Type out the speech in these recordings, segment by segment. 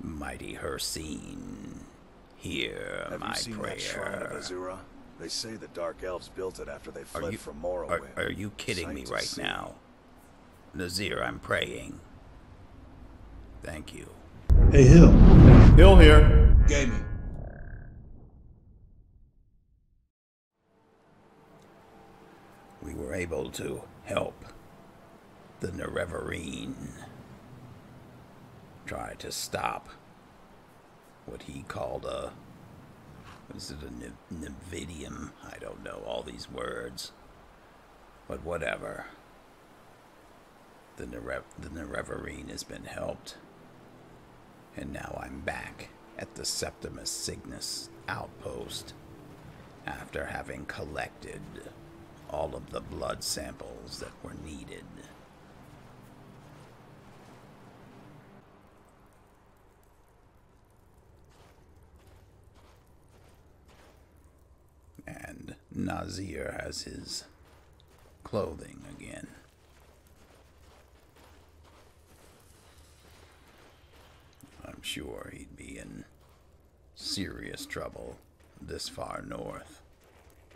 Mighty Hircine, hear Have my you seen prayer. that shrine of Azura? They say the Dark Elves built it after they Are fled you, from are, Morrowind. are you kidding me Sight to right see. now? Nazir, I'm praying. Thank you. Hey, Hill. Hill here. Gaming. We were able to help the Nerevarine try to stop what he called a. What is it, a Nevidium? I don't know all these words. But whatever. The, Nere- the has been helped. And now I'm back at the Septimus Signus outpost after having collected all of the blood samples that were needed. And Nazir has his clothing again. I'm sure he'd be in serious trouble this far north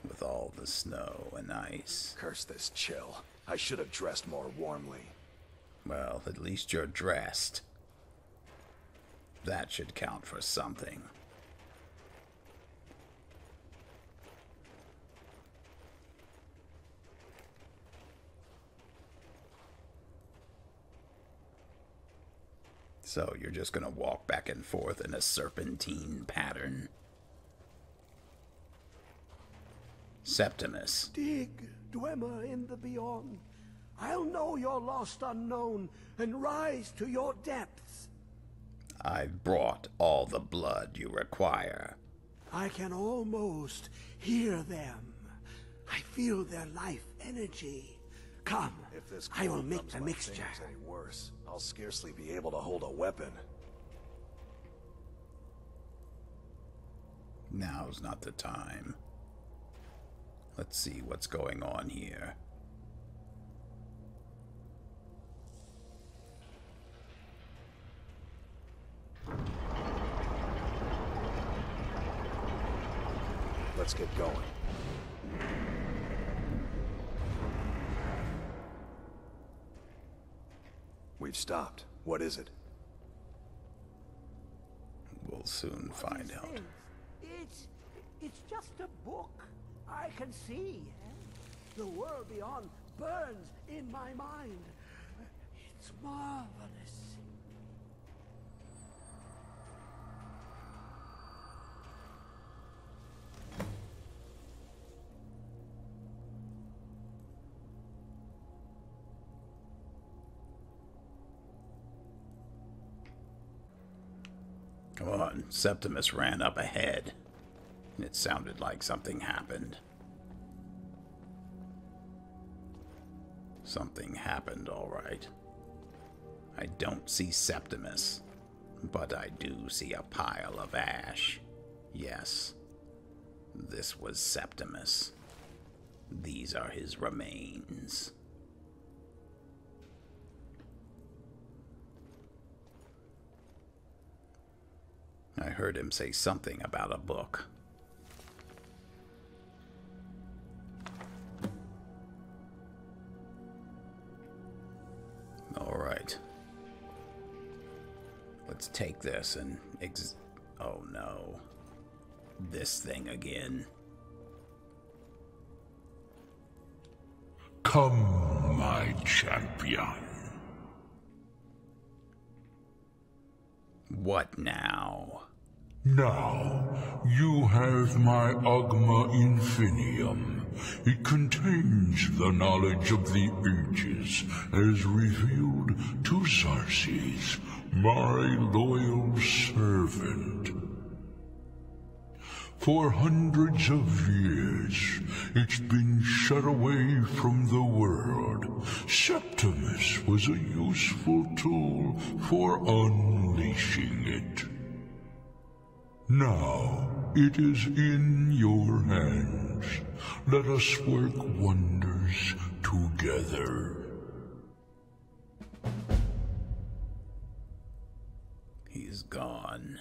with all the snow and ice. Curse this chill. I should have dressed more warmly. Well, at least you're dressed. That should count for something. So you're just gonna walk back and forth in a serpentine pattern. Septimus. Dig, Dwemer in the beyond. I'll know your lost unknown and rise to your depths. I've brought all the blood you require. I can almost hear them. I feel their life energy. Come, If this I will cold make the mixture. any worse, I'll scarcely be able to hold a weapon. Now's not the time. Let's see what's going on here. Let's get going. We've stopped. What is it? We'll soon find out. things, It's, it's just a book. I can see. The world beyond burns in my mind. It's marvelous. Come on, Septimus ran up ahead. It sounded like something happened. Something happened, all right. I don't see Septimus, but I do see a pile of ash. Yes, this was Septimus. These are his remains. I heard him say something about a book. All right. Let's take this and ex. Oh no. This thing again. Come, my champion. What now? Now, you have my Oghma Infinium. It contains the knowledge of the ages as revealed to Xarxes, my loyal servant. For hundreds of years, it's been shut away from the world. Septimus was a useful tool for unleashing it. Now it is in your hands. Let us work wonders together. He's gone.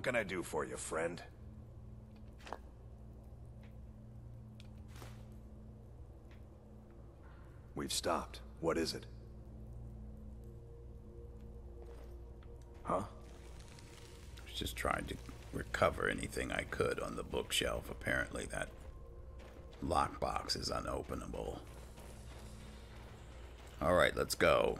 What can I do for you, friend? We've stopped. What is it? Huh? I was just trying to recover anything I could on the bookshelf. Apparently, that lockbox is unopenable. Alright, let's go.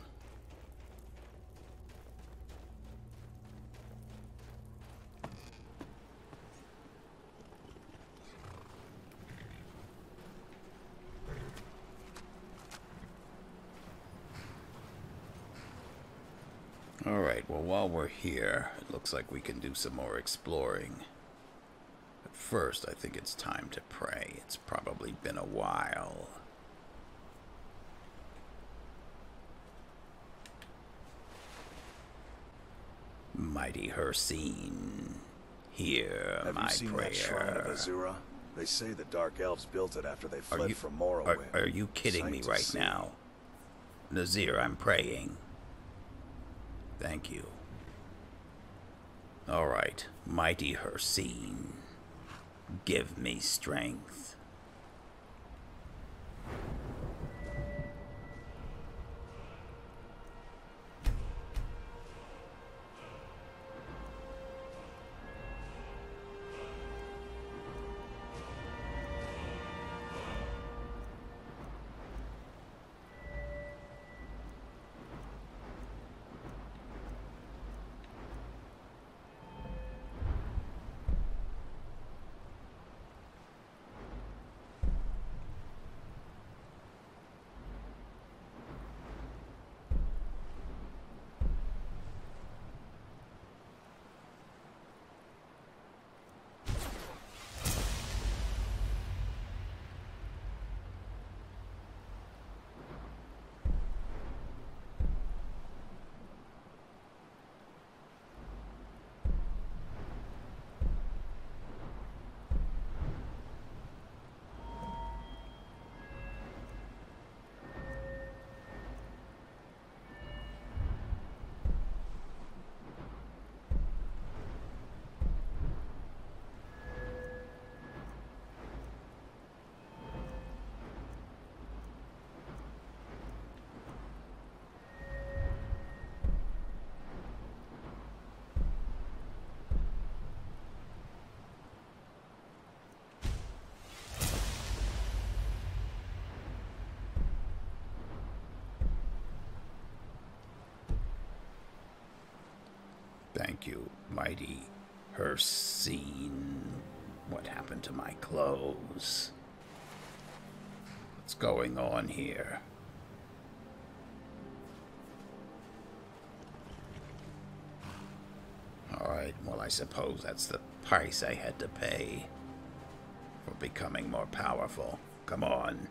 Alright, well, while we're here, it looks like we can do some more exploring. But first, I think it's time to pray. It's probably been a while. Mighty Hircine, hear Have my you seen prayer. that shrine of Azura? They say the Dark Elves built it after they fled you, from are, Morrowind. are you kidding me right now? Nazir, I'm praying. Thank you. All right, mighty Hircine, give me strength. Thank you, mighty Hircine. What happened to my clothes? What's going on here? Alright, well, I suppose that's the price I had to pay for becoming more powerful. Come on.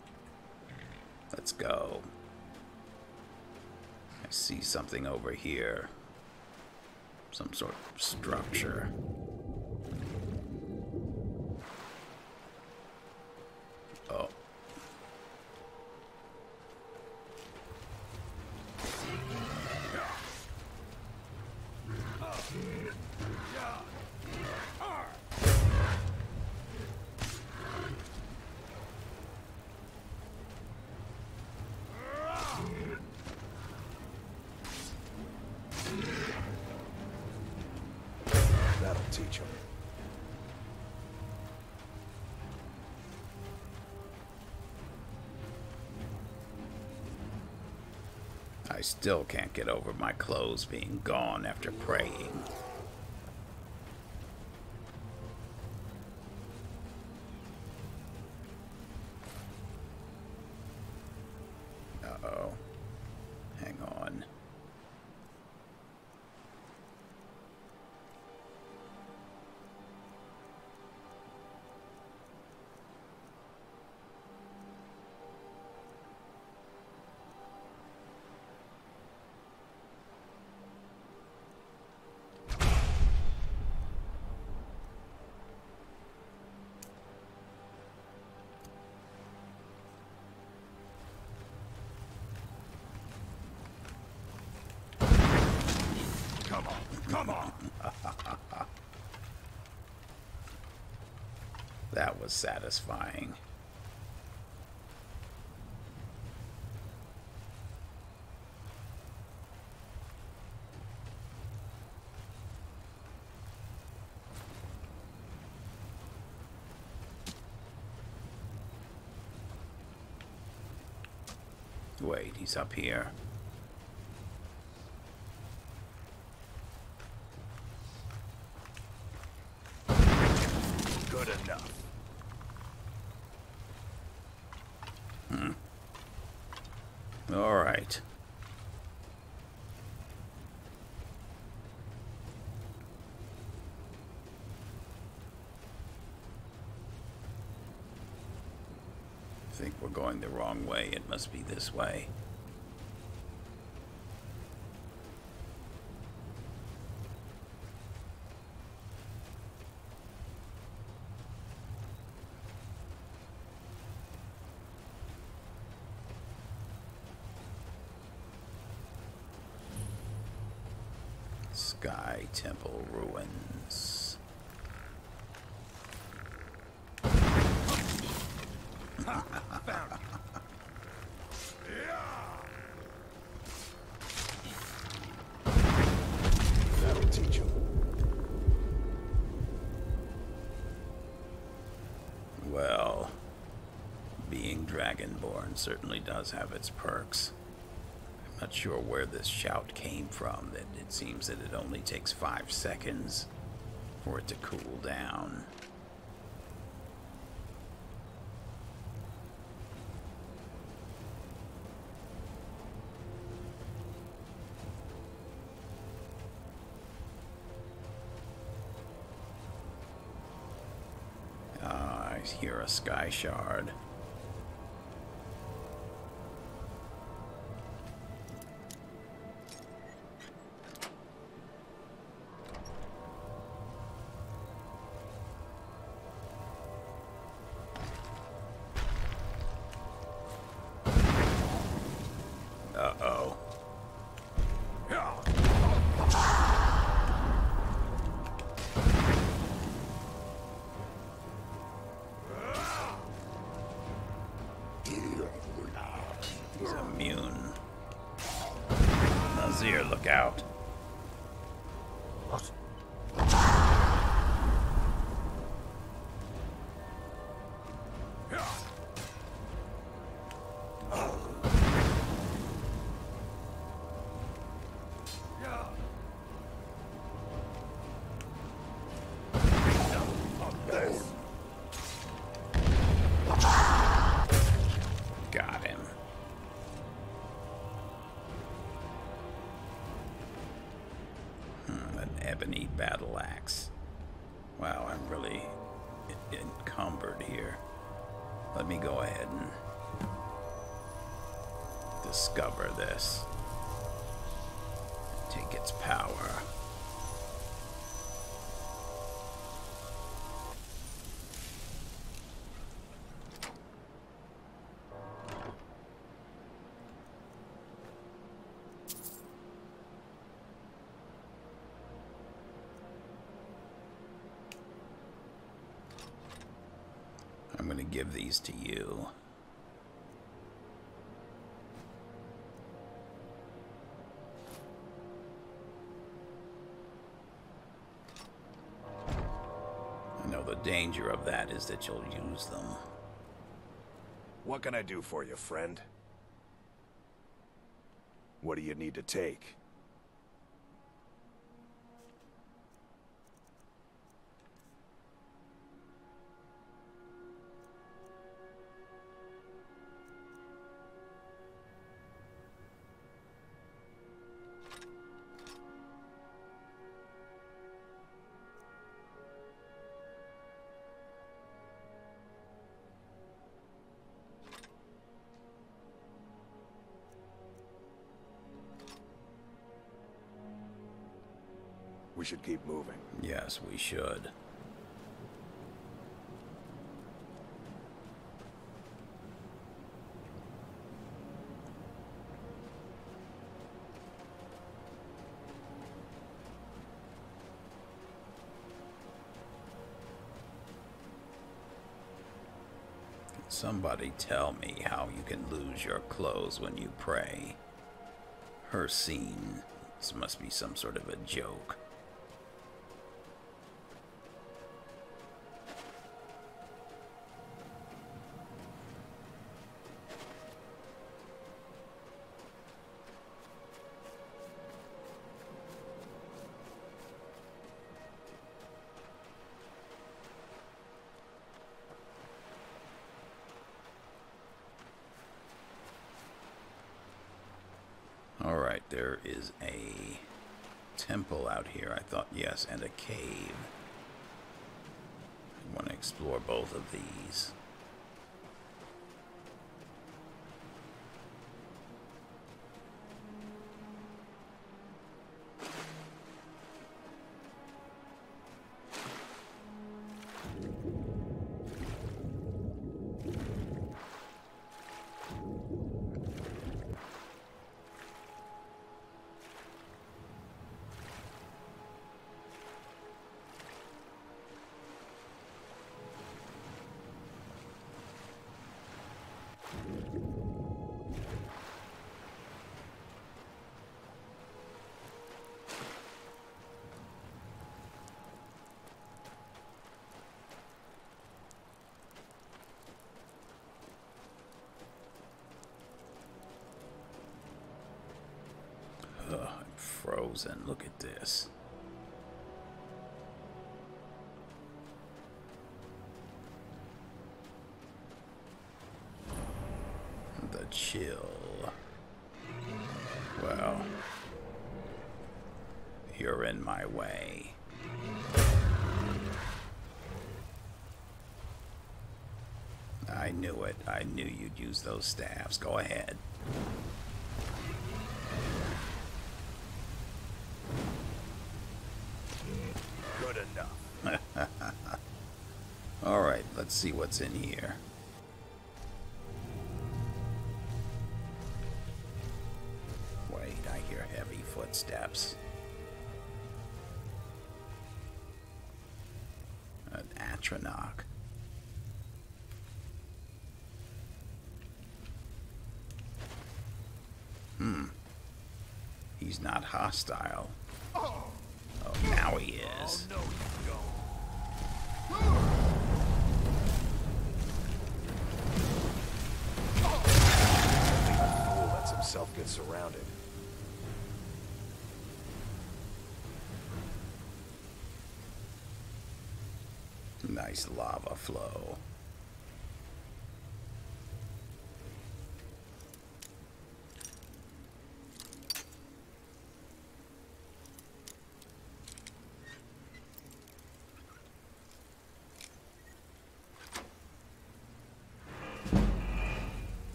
Let's go. I see something over here. Some sort of structure. That'll teach them. I still can't get over my clothes being gone after praying. Come on! That was satisfying. Wait, he's up here. All right. I think we're going the wrong way. It must be this way. Sky Temple Ruins. Well, being Dragonborn certainly does have its perks. Not sure where this shout came from, that it seems that it only takes five seconds for it to cool down. Ah, I hear a sky shard. Got going to give these to you. I know the danger of that is that you'll use them. What can I do for you, friend? What do you need to take? We should keep moving. Yes, we should. Somebody tell me how you can lose your clothes when you pray. Hircine. This must be some sort of a joke. There is a temple out here, I thought, yes, and a cave. I want to explore both of these. Frozen. Look at this. The chill. Well, you're in my way. I knew it. I knew you'd use those staffs. Go ahead. Good enough. Alright, let's see what's in here. Wait, I hear heavy footsteps. An Atronach. Hmm. He's not hostile. Oh, now he is. No, himself get surrounded. Nice lava flow.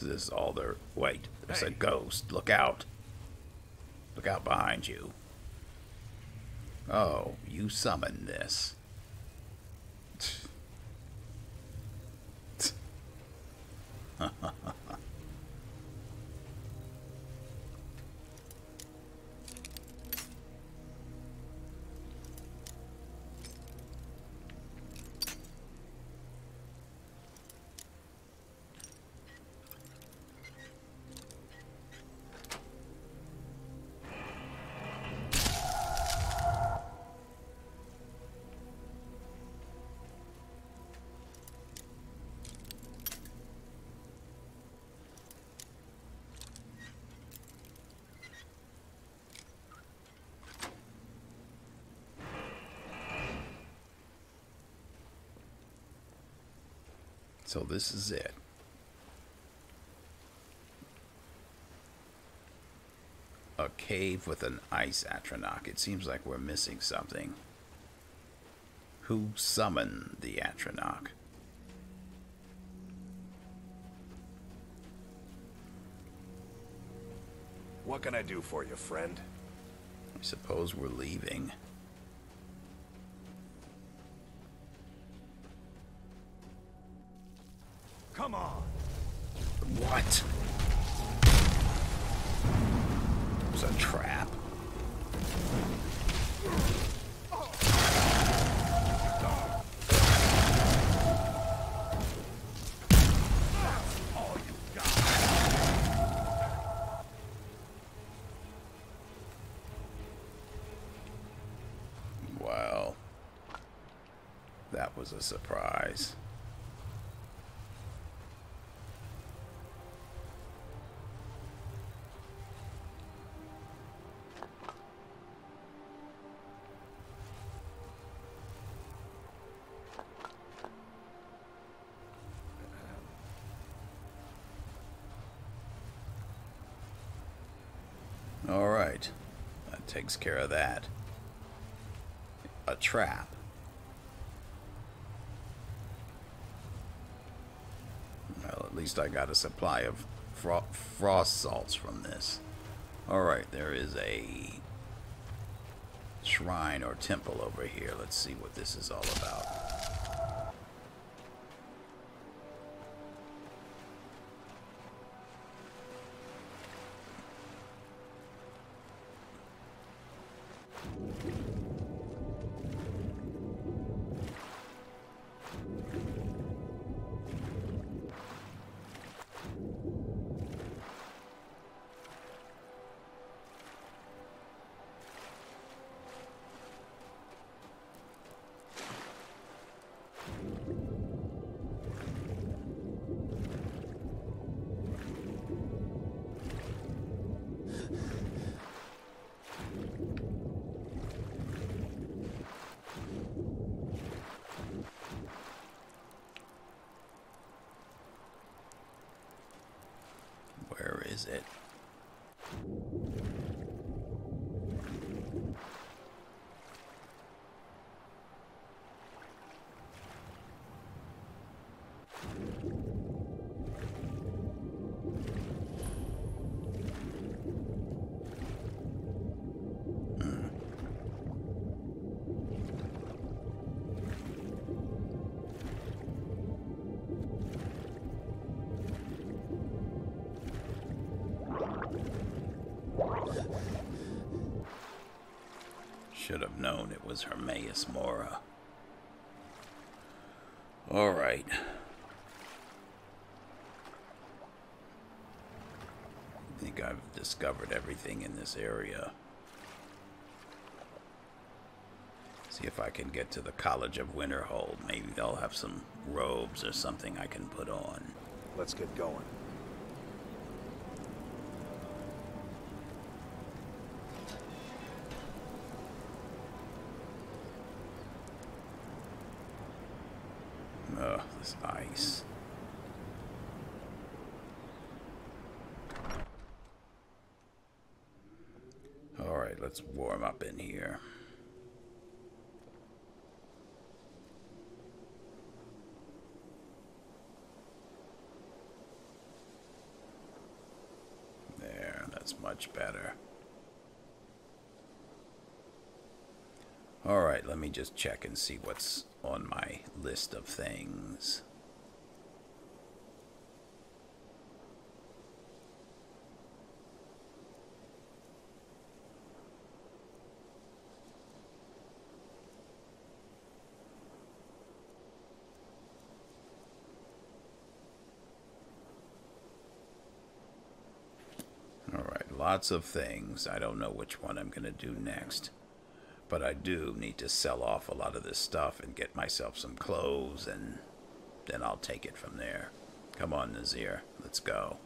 Is this all there? Wait, there's a ghost. Look out. Look out behind you. Oh, you summoned this. So this is it. A cave with an ice Atronach. It seems like we're missing something. Who summoned the Atronach? What can I do for you, friend? I suppose we're leaving. It was a trap. Well, that was a surprise. Right. That takes care of that. A trap. Well, at least I got a supply of fro frost salts from this. All right, there is a shrine or temple over here. Let's see what this is all about. Is it? Should have known it was Hermaeus Mora. All right. I think I've discovered everything in this area. See if I can get to the College of Winterhold. Maybe they'll have some robes or something I can put on. Let's get going. Ugh, this ice. Let's warm up in here. There, that's much better. Alright, let me just check and see what's on my list of things. Alright, lots of things. I don't know which one I'm going to do next. But I do need to sell off a lot of this stuff and get myself some clothes, and then I'll take it from there. Come on, Nazir. Let's go.